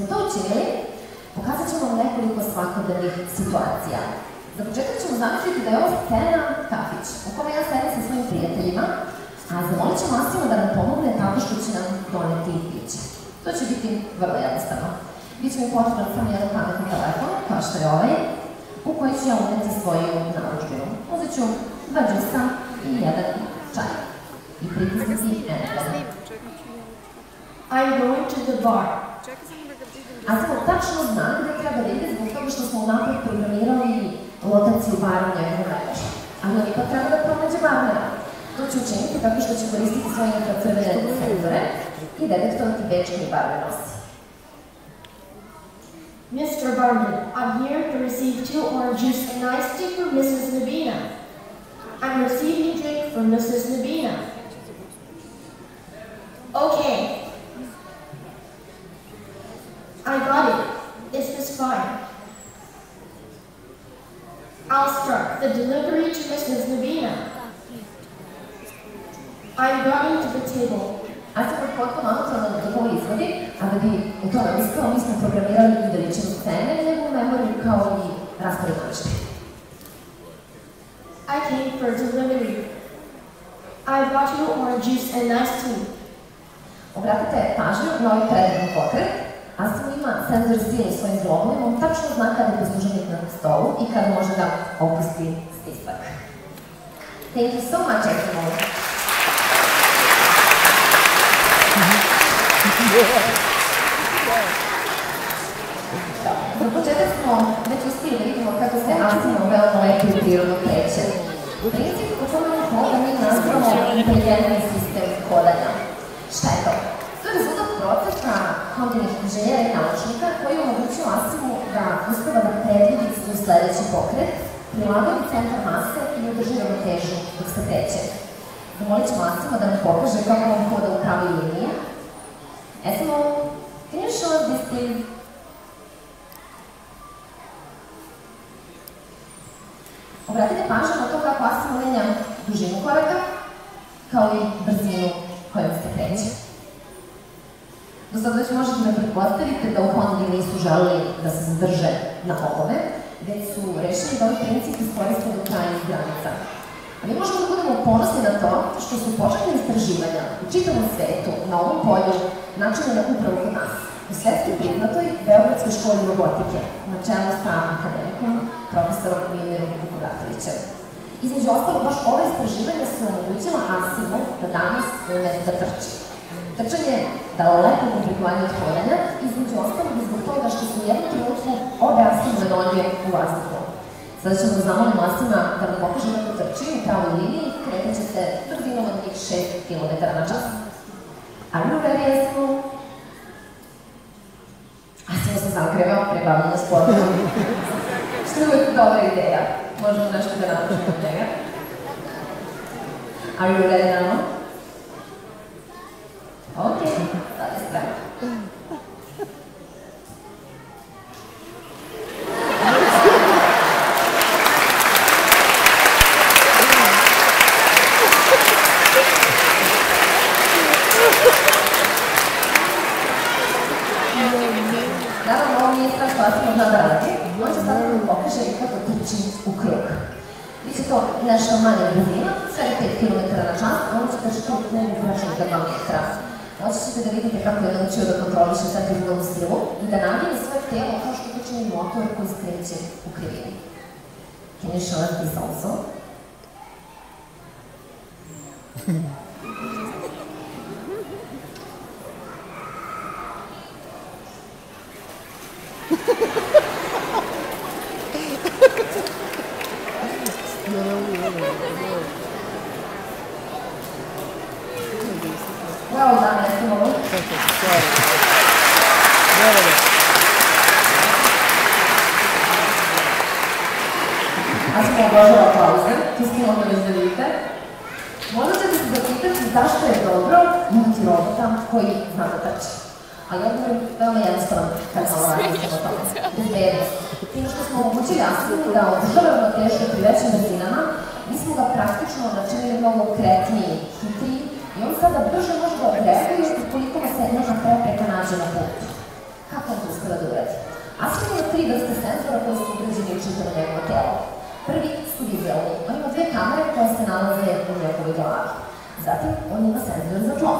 Bismo to učinili, pokazat ćemo vam nekoliko svakodnevnih situacija. Za početak ćemo zamisliti da je ovo scena kafić, u kome ja sedim sa svojim prijateljima, a zamolit ćemo Asimo da nam pomogne tako što će nam doneti piće. To će biti vrlo jednostavno. Biće mi potreban samo jedan pametni telefon, kao što je ovaj, u koji ću ja uneti svoju naručbinu. Uzet ću dva džusa i jedan čaj. I pritisnuti enter. I'm going to the bar. Аз само точно знам къде трябва да бъде, защото беше основната е програмирала и лотъци обара вече. А нали пък трябва да променя бавнера. Точи учените така ще че е? користите своя инфрацървенен сензоре и детекторът и вече ни бавя носи. Mr. Barnum, I'm here to receive two oranges and iced tea from Mrs. Nabina. I'm receiving drink from Mrs. Nabina. The delivery to Mrs. Nabina. I'm going to the table. A samo potpuno autonomno da ovo izvodi, a da bi u tome uspeo, mi smo programirali i veličinu scene i njegovu memoriju kao i raspored noći. I came for delivery. I brought you orange juice and nice tea. Obratite pažnju na ovaj predivan pokret, a sam ima senzor sile u svojim globovima, on tačno zna kada je posluženik na stolu i kada može da opusti stisak. Thank you so much, everyone. Za početak smo već uspili da vidimo kako se Asimo veoma lepo i prirodno kreće. Princip po kome je koda mi nazivamo inteligentni sistem kodanja. Šta je to? To je rezultat procesa kontinih inženjera i naučnika koji omogućuju Asimu da uspeva da predvidi svoj sledeći pokret, prilagodi centar mase i održi ravnotežu dok se kreće. Zamolit ćemo Asima da nam pokaže kako on hoda u pravoj liniji. Asimo, can you show us this please? Obratite pažnju na to kako Asimo menja dužinu koraka, kao i brzinu kojom se kreće. Do sada već možete da pretpostavite da u Hondi nisu želeli da se zadrže na ovome, već su rešili da ovaj princip iskoriste do krajnjih granica. A mi možemo da budemo ponosni na to što su početne istraživanja u čitavom svetu na ovom polju načinjena upravo kod nas, u svetski priznatoj Beogradskoj školi robotike, na čelu sa akademikom, profesorom Milirom Vukuratovićem. Između ostalo, baš ova istraživanja su omogućila Asimu da danas umesto da trči. Trčanje je daleko komplikovanije od hodanja, između ostalog i zbog toga što su u jednom trenutku obe Asimove noge u vazduhu. Sada ćemo da zamolimo Asima da nam pokaže kako trči u pravoj liniji, kretat će se brzinom od njih 6 km na čas. Are you ready, Asimo? Asimo se zagrevao pre bavljanja sportom. Što je uvijek dobra ideja. Možemo nešto da naučimo od njega. Are you ready now? Ok, sad je Can you show us this also? zašto je dobro imati robota koji zna da trči. Ali odgovor je veoma jednostavan kad malo razmišljamo o tome. Bezbednost. Time što smo omogućili Asinu da održava ravnotežu pri većim brzinama, mi smo ga praktično načinili mnogo kretniji, hitriji i on sada brže može da odreaguje ukoliko mu se neka prepreka nađe na putu. Kako on to uspeva da uradi? Asin ima tri vrste senzora koje su ugrađeni u čitavo njegovo telo. Prvi su vizualni. On ima dve kamere koje se nalaze u njegovoj glavi. Zatim, on ima senzor za tlo.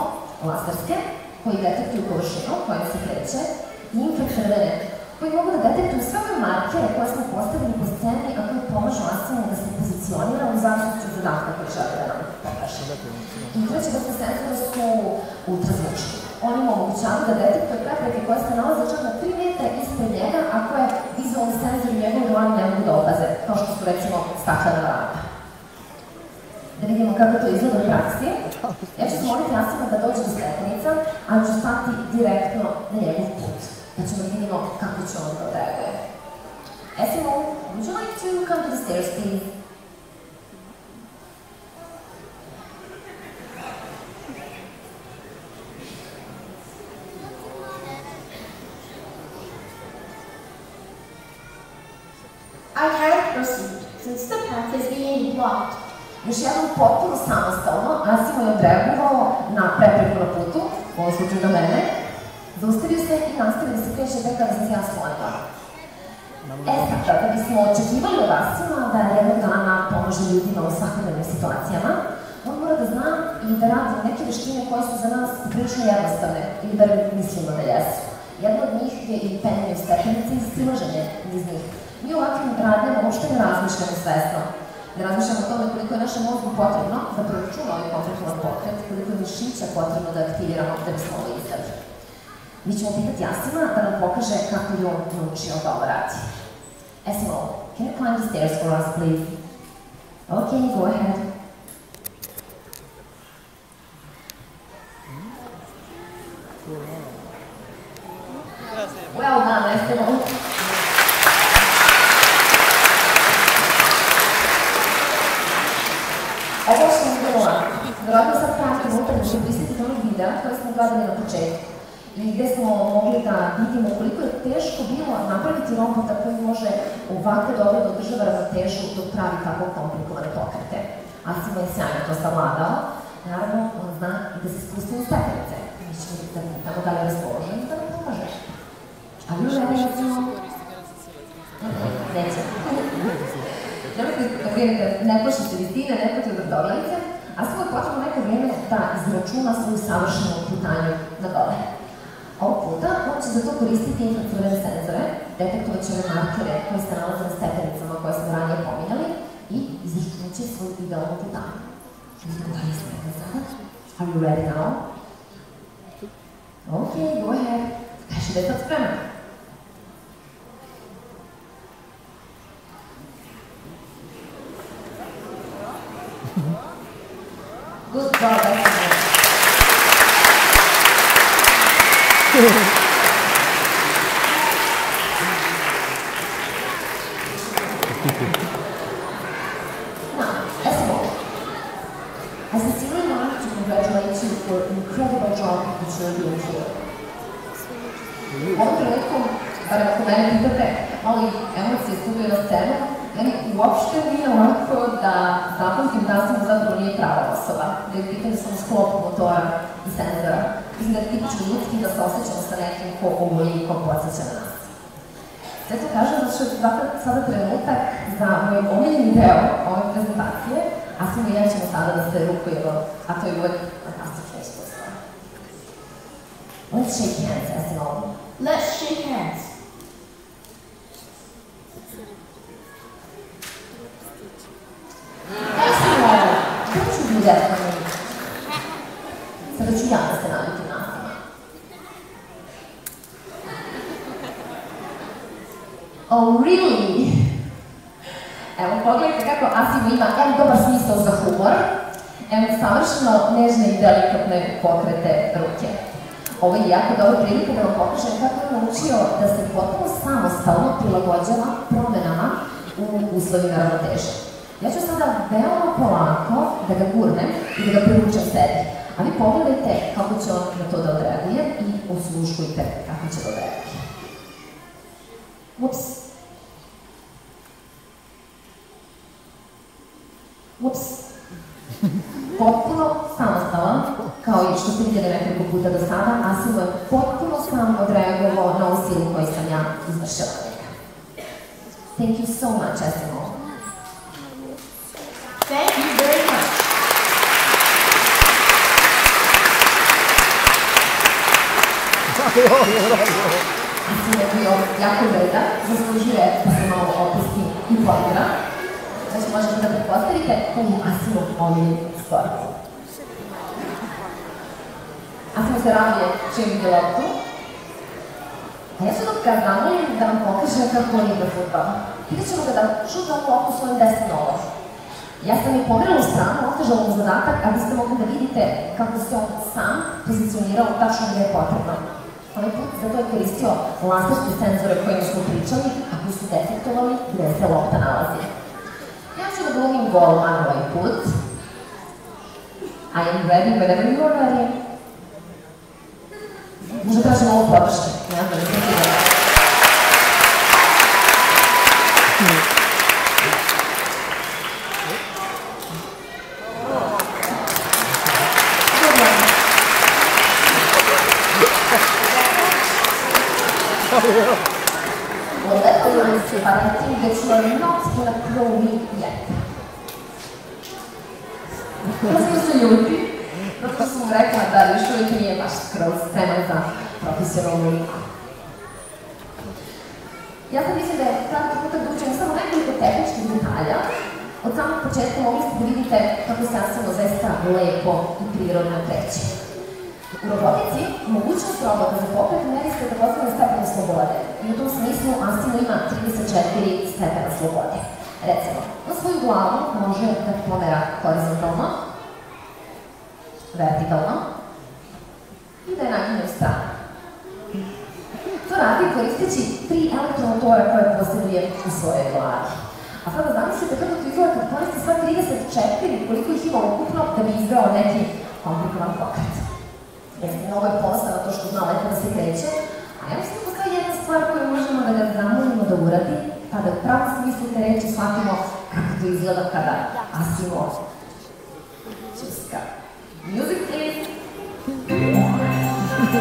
Laserske, koji detektuju površinu kojom se kreće, i infracrvene, koji mogu da detektuju sve ove markere koje smo postavili po sceni, a koje pomažu Asinu da se pozicionira u od zadatka koji žele da nam pokaže. I treće vrste senzora su ultrazvučni. Oni mu omogućavaju da detektuje prepreke koje se nalaze čak na 3 metra ispred njega, a koje vizualni senzor i glavi ne mogu da obaze, kao što su recimo staklena vrata. Vidimo kako to izgleda u praksi. Ja ću zamoliti Asima da dođe do stepenica, ali ću stati direktno na njegov put. Da ćemo vidimo kako će on da odreaguje. Asimo, would you like to come to the stairs, please? U na mene, zaustavio se i nastavio se kreće tek kada sam se ja sklonila. E sad, da bismo očekivali od Asima da jednog dana pomaže ljudima u svakodnevnim situacijama, on mora da zna i da radi neke veštine koje su za nas prilično jednostavne, ili da mislimo da jesu. Jedna od njih je i penjanje u stepenice i stilaženje iz njih. Mi ovakvim radnjama uopšte ne razmišljamo svesno. Ne razmišljamo o tome koliko je našem mozgu potrebno da proračuna ovaj kontrakulan pokret, koliko je mišića potrebno da aktiviramo da bismo ovo izdali. Mi ćemo pitati Asima da nam pokaže kako je on naučio da ovo radi. Asimo, can you climb the stairs for us, please? Okay, go ahead. Well done, Asimo. Početku i gde smo mogli da vidimo koliko je teško bilo napraviti robota koji može ovako dobro da održava ravnotežu dok pravi tako komplikovane pokrete. Asimo je sjajno to savladao. Naravno, on zna i da se spusti u stepenice. Mi ćemo da pitamo da li je raspoložen da nam. A vi želi recimo... Neće. Nemojte da brinete, ne plašite vistine, ne plašite vrtoglavice, a samo je potrebno neko vrijeme da izračuna svoju savršenu putanju нагоре. Output от чудото користите инфрацивен сензоре, детектува черен маркере, кой е станал за степеница, на кой сме ранее поминали и изличничи свой идеално титан. Никога не сме назад. Are you ready now? Okay, go ahead. Така ще дете спрема. Good job, uvoji i ko podsjeća na nas. Sve to kažem zato što je zapravo sada trenutak za moj omiljeni deo ove prezentacije, a samo i ja ćemo sada da se rukujemo, a to je uvek fantastično iskustvo. Let's shake hands, Esimo. Let's shake hands. Esimo, don't you do that for me. Sada ću ja da se navitim nasima. Oh, really? Evo, pogledajte kako Asimo ima M dobar smisao za humor, M savršeno nežne i delikatne pokrete ruke. Ovo je jako dobra prilika da vam pokažem kako je naučio da se potpuno samostalno prilagođava promenama u uslovima ravnoteže. Ja ću sada veoma polako da ga gurnem i da ga privučem sebi. A vi pogledajte kako će on na to da odreaguje i osluškujte kako će da odreaguje. Ups. Ups. Potpuno samostalan, kao i što ste vidjeli nekoliko puta do sada, Asimo je potpuno sam odreagovao na ovu silu koju sam ja izvršila njega. Thank you so much, Asimo. Thank you very much. Asimo je bio jako vredan, zaslužuje da se malo opusti i planira. Znači možete da pretpostavite koji je Asimo omiljeni sport. Asimo se raduje čim vidi loptu. A ja ću dok ga zamolim da vam pokaže kako on igra futbal. Vidjet ćemo ga da šuta ovu loptu svojim desnim nogom. Ja sam i pomerila u stranu, otežala mu zadatak, a vi ste mogli da vidite kako se on sam pozicionirao tačno gdje je potrebno. Ovaj put zato je koristio laserske senzore kojima smo pričali, a koji su detektovali gdje se lopta nalazi. Ja ću da glumim golman ovaj put. I am ready whenever you are ready. Možda tražim ovo podrške. Ja znam, nisam sigurna. Dobro. Well, that was nice, but I think that you are not gonna throw me yet. Prosto se ljuti, zato što sam rekla da još uvijek nije baš skroz spreman za profesionalnu liku. Ja sam mislim da je pravi trenutak da učem samo nekoliko tehničkih detalja. Od samog početka mogli ste da vidite kako se Asimo zaista lepo i prirodno kreće. U robotici mogućnost robota za pokret meri se takozvane stepene slobode i u tom smislu Asimo ima 34 stepena slobode. Recimo, na svoju glavu može da pomera horizontalno, vertikalno i da je naginje u stranu. To radi koristeći tri elektromotora koje posjeduje u svojoj glavi. A sada zamislite kako to izgleda kad koristi sva 34, koliko ih ima ukupno da bi izveo neki komplikovan pokret. Jeste, mnogo je posla to što zna lepo da se kreće, a ja mislim da postoji jedna stvar koju možemo da ga zamolimo da uradi, pa da u pravom smislu te reči shvatimo kako to izgleda kada Asimo čuska. Music please! I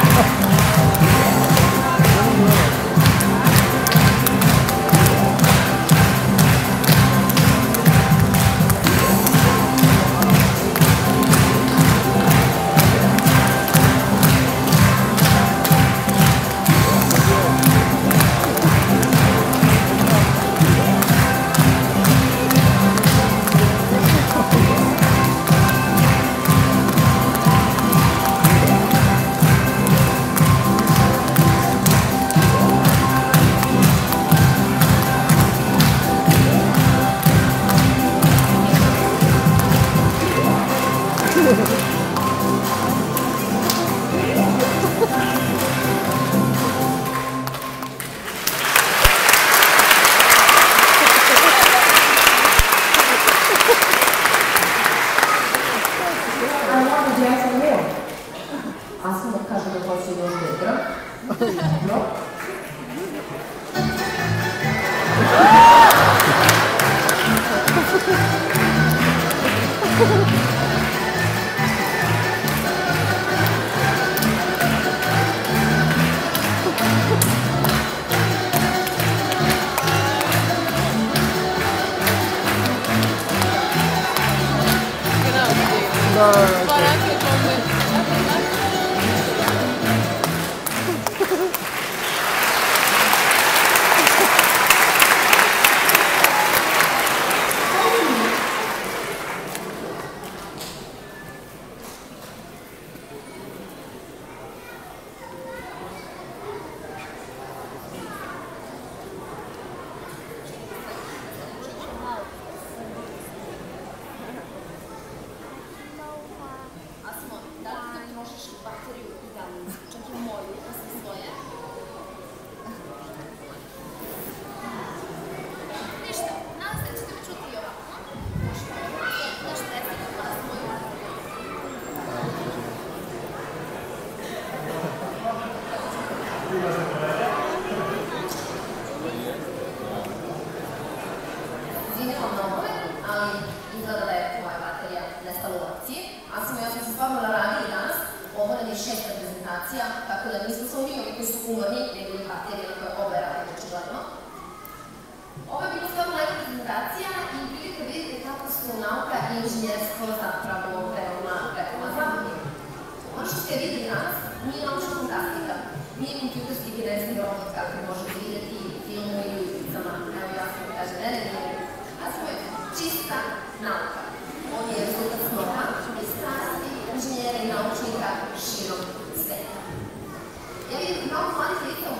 izgleda da je moja baterija nestala u akciji. Asimo i ja smo se stvarno naradili danas. Ovo je šesta prezentacija, tako da nismo samo mi koji su umorni, nego i baterije na koje obe rade, očigledno. Ovo je bila stvarno lepa prezentacija i prilike vidite kako su nauka i inženjerstvo zapravo veoma, veoma zabavni. Ono što ste videli danas nije naučna fantastika, nije kompjuterski kinezki robot kako možete vidjeti u filmu ili u. Evo ja sam kažem, ne, ne, ne, a čista nauka. On je rezultat snova i strasti inženjera i naučnika širom sveta. Ja vidim mnogo mladih lica u